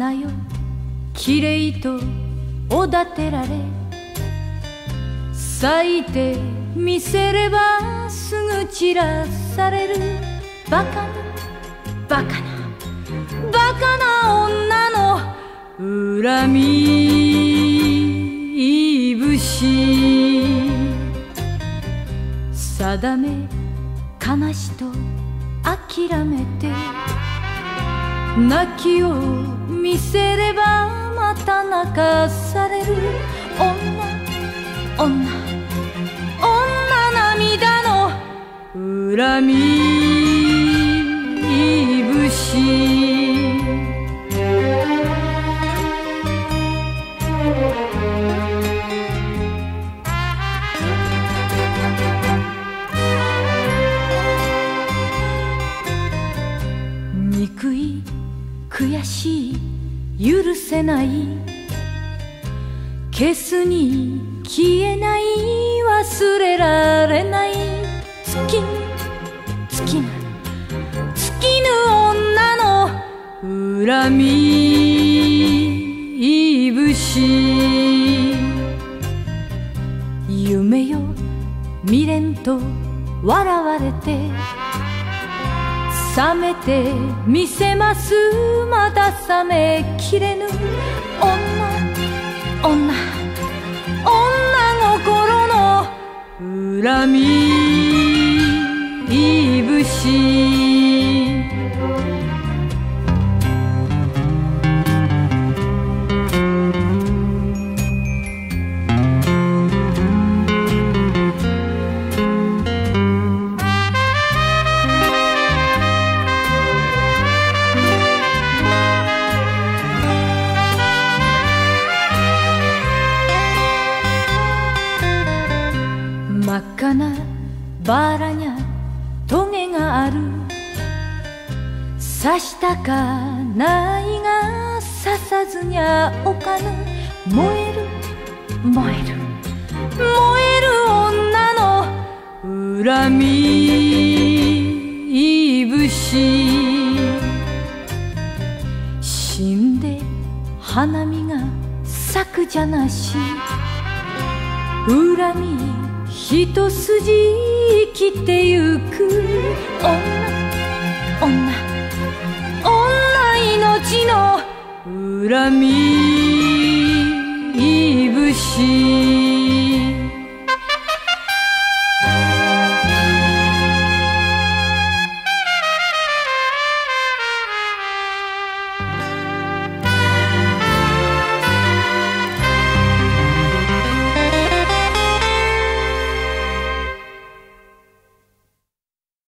花よ。きれいとおだてられ。咲いてみせればすぐ散らされる。バカなバカなバカな女の恨みいぶし。定め悲しと諦めて。泣きを見せればまた泣かされる。女女女涙の恨み。せない消すに消えない忘れられない月月ぬ月ぬ女の恨み節夢よ未練と笑われて。冷めてみせます。まだ冷めきれぬ。女女女心の恨み。節なバラにゃトゲがある刺したかないが刺さずにゃおかぬ燃える燃える燃える女の恨み節死んで花見が咲くじゃなし恨み一筋生きてゆく。女。女女命の恨み。いぶし。